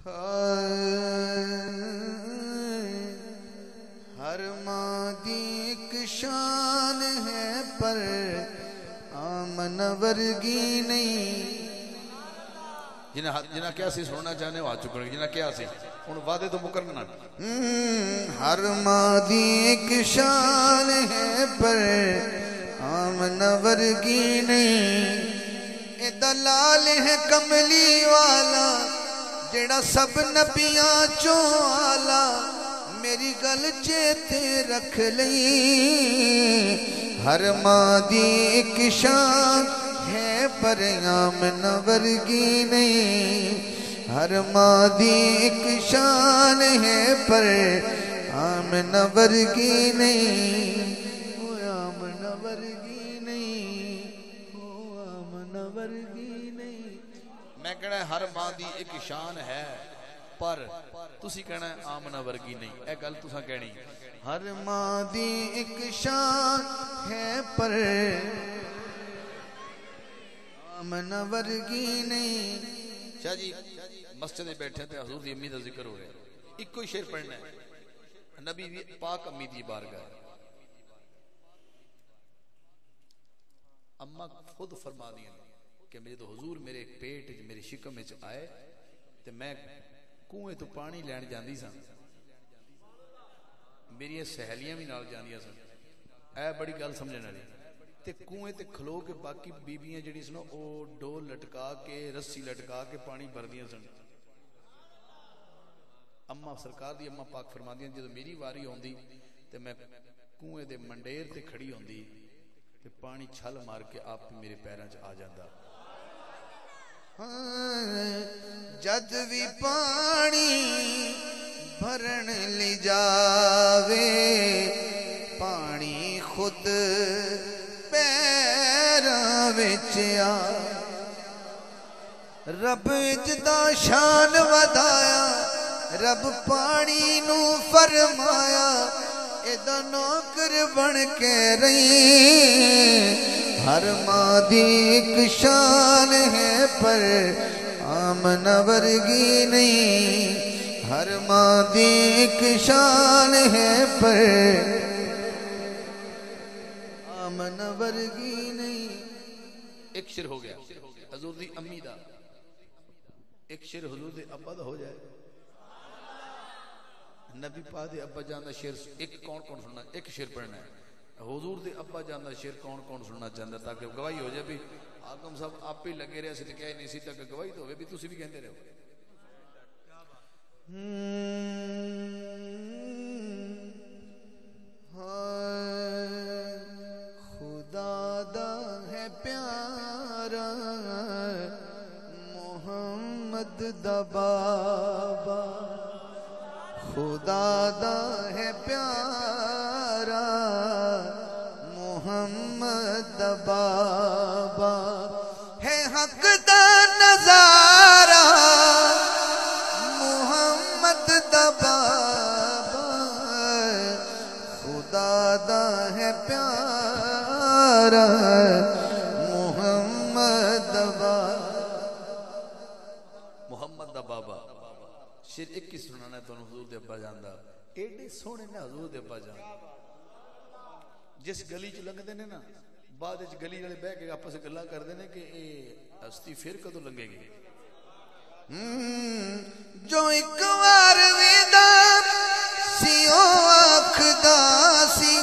हर माँ दी एक शान है पर आमन वर्गी नहीं। जिन्हें जिन्हें क्या सी सुनना चाहने आ चुके जिन्हें क्या सी हूँ वादे तो मुकर ना। हम्म, हर मादी एक शान है पर आमन वर्गी नहीं। दलाल है कमली वाला जेड़ा सब नबियाँ चो आला, मेरी गल चेते रख लई। हर माँ दी एक शान है, पर आमन वर्गी नहीं हर माँ दी एक शान है, पर आमन वर्गी नहीं मैं कहना हर मां दी एक शान है पर ਤੁਸੀਂ ਕਹਿਣਾ ਆਮਨਾ ਵਰਗੀ ਨਹੀਂ ਇਹ ਗੱਲ ਤੁਸੀਂ ਕਹਿਣੀ हर माँ दी एक शान है पर आमन वर्गी नहीं शाह जी मस्जिद में बैठे थे हजूर दी अम्मी का जिक्र हो रहा इको ही शेर पढ़ना है नबी दी पाक अम्मी दी बारगाह अम्मा खुद फरमा दिया कि मेरे तो हजूर, मेरे पेट च, मेरे शिकम च आए तो मैं कुएँ तो पानी लैन जा मेरिया सहेलियाँ भी नाल जानिया सन ए बड़ी गल समझने वाली ते कुएँ ते खलो के बाकी बीबिया जड़ी सन, ओ डोल लटका के, रस्सी लटका के पानी भरदियाँ सन। अम्मा सरकार दी अम्मा पाक फरमादियाँ जदों मेरी वारी आउंदी ते मैं कुएँ दे मंडेर ते खड़ी होंदी तो पानी छल मार के आप मेरे पैरों 'च आ जाता ਜਾਂਦਾ जद भी पानी भरन ले जावे पानी खुद पैरां विच आ रब इजदा शान वधाया रब पानी नू फरमाया एदा नौकर बन के रही हर मादिक शान है पर आमना वर्गी नहीं। हर मादिक शान है पर आमन वर्गी नहीं। एक शिर हो गया। हजूर दी अम्मीदा एक शिर हजूर दे अब्बा हो जाए। नबी पा दे अब्बा जान का शेर। एक कौन कौन सुनना एक शेर पढ़ना है। हजूर के अब्बा जान का शेर कौन कौन सुनना चाहता ताकि गवाही हो जाए भी। आगम साहब आप ही लगे रहे तो कह नहीं तक गवाही तो भी तुम भी कहते रहो। हम्म, खुदा है प्यारा, मोहम्मद दा खुदा दा है प्यारा बाबा। है हक नज़ारा, मोहम्मद दा बाबा। खुदा दा है प्यारा, मोहम्मद मोहम्मद दा बाबा। शेर एक ही सुनाना है तुम हजूर अब्बा जान एडे सोहने हजूर अब्बा जान। जिस गली च लगते ने ना ਬਾਅਦ ਵਿੱਚ ਗਲੀ ਵਾਲੇ ਬਹਿ ਕੇ ਆਪਸ ਵਿੱਚ ਗੱਲਾਂ ਕਰਦੇ ਨੇ ਕਿ ਇਹ ਅਸਤੀ ਫਿਰ ਕਦੋਂ ਲੰਗੇਗੀ ਜੋ ਇੱਕ ਵਾਰ ਵੇਦਾ ਸੀ ਉਹ ਸੀ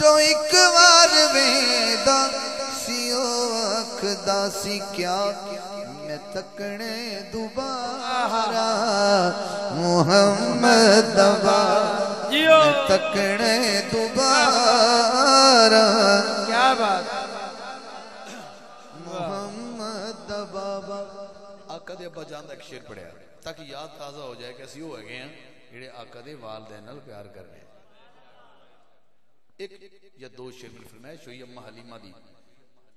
ਜੋ ਇੱਕ ਵਾਰ ਵੇਦਾ ਸੀ ਉਹ ਸੀ ਕਿਆ ਮੈਂ ਤੱਕਣੇ ਦੁਬਾਰਾ ਮੁਹੰਮਦ ਦਵਾ ਮੈਂ ਤੱਕਣੇ ਦੁਬਾਰਾ। जिंदाबाद मोहम्मद बाबा। आका दे अब्बा जान का एक शेर पढ़िया ताकि याद ताज़ा हो जाए कि असि वो है जेडे आका दे वालदैन प्यार कर रहे एक या दो शेर में फरमाया शोई अम्मा हलीमा दी।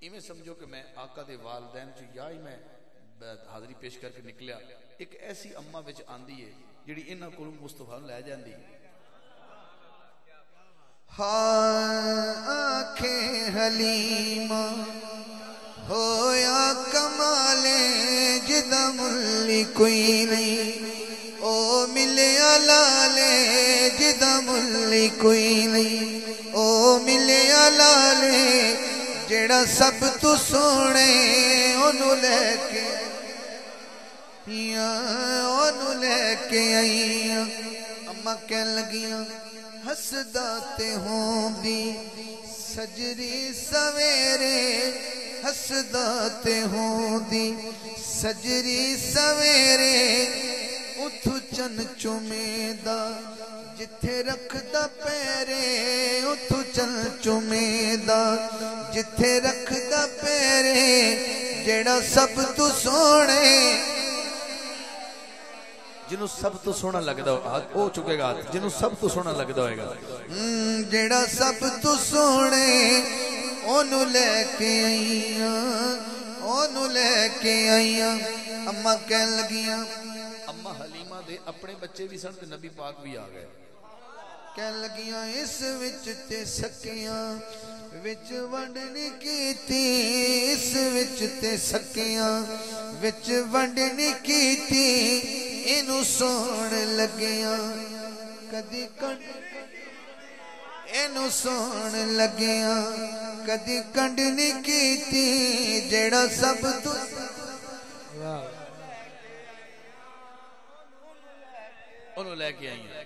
इवें समझो कि मैं आका दे वालदैन च या ही मैं हाजरी पेश करके निकलिया। एक ऐसी अम्मा विच आंदी है जी इन्हां कोल मुस्तफ़ा नूं लै जांदी। हाँ आखे हलीमा। होया कमाले जिदा मुल्ली कोई नहीं। ओ मिले लाले जिदा मुल्ली कोई नहीं। ओ मिले लाले जेड़ा सब तू सोने ओनू लेके ओनू लेके आई अम्मा कह लगिया, हसदा ते होंदी ਸਜਰੀ ਸਵੇਰੇ ਹੱਸਦਾ ਤੇ ਹੋਂਦੀ, ਸਜਰੀ ਸਵੇਰੇ ਉਥੋਂ ਚੰਨ ਚੁਮੇਦਾ, ਜਿੱਥੇ ਰੱਖਦਾ ਪੈਰੇ ਉਥੋਂ ਚੰਨ ਚੁਮੇਦਾ, ਜਿੱਥੇ ਰੱਖਦਾ ਪੈਰੇ ਜਿਹੜਾ ਸਭ ਤੋਂ ਸੋਹਣੇ ਜਿਹਨੂੰ ਸਭ ਤੋਂ ਸੋਹਣਾ ਲੱਗਦਾ ਹੋ- ਹੱਥ ਉਹ ਚੁੱਕੇਗਾ ਹੱਥ ਜਿਹਨੂੰ ਸਭ ਤੋਂ ਸੋਹਣਾ ਲੱਗਦਾ ਹੋਏਗਾ ਹਮ, ਜਿਹੜਾ ਸਭ ਤੋਂ ਸੋਹਣੇ ਉਹਨੂੰ ਲੈ ਕੇ ਆਈਆਂ ਉਹਨੂੰ ਲੈ ਕੇ ਆਈਆਂ ਅੰਮਾ ਕਹਿਣ ਲੱਗੀਆਂ ਅੰਮਾ ਹਲੀਮਾ ਦੇ ਆਪਣੇ ਬੱਚੇ ਵੀ ਸਨ ਤੇ ਨਬੀ ਪਾਕ ਵੀ ਆ ਗਏ ਕਹਿਣ ਲੱਗੀਆਂ ਇਸ ਵਿੱਚ ਤੇ ਸਕੀਆਂ ਵਿੱਚ ਵੰਡ ਨੀ ਕੀਤੀ ਇਸ ਵਿੱਚ ਤੇ ਸਕੀਆਂ ਵਿੱਚ ਵੰਡ ਨੀ ਕੀਤੀ इन सोण लगिया। कदी इनू सोण लगिया। कदी कंडनी की जेड़ा सब तू लैके आई